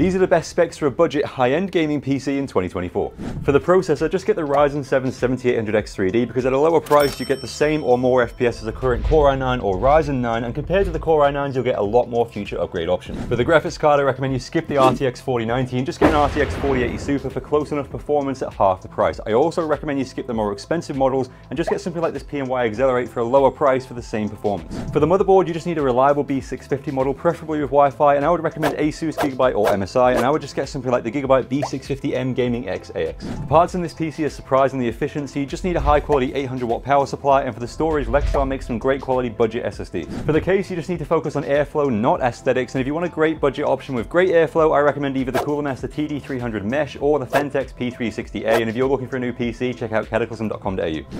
These are the best specs for a budget high-end gaming PC in 2024. For the processor, just get the Ryzen 7 7800X3D because at a lower price you get the same or more FPS as a current Core i9 or Ryzen 9 and compared to the Core i9s you'll get a lot more future upgrade options. For the graphics card I recommend you skip the RTX 4090 and just get an RTX 4080 Super for close enough performance at half the price. I also recommend you skip the more expensive models and just get something like this PNY XLR8 for a lower price for the same performance. For the motherboard you just need a reliable B650 model preferably with Wi-Fi and I would recommend Asus Gigabyte or MSI MSI, and I would just get something like the Gigabyte B650M Gaming X AX. The parts in this PC are surprisingly efficient, so you just need a high quality 800 watt power supply, and for the storage, Lexar makes some great quality budget SSDs. For the case, you just need to focus on airflow, not aesthetics, and if you want a great budget option with great airflow, I recommend either the Cooler Master TD300 Mesh or the Phanteks P360A, and if you're looking for a new PC, check out cataclysm.com.au.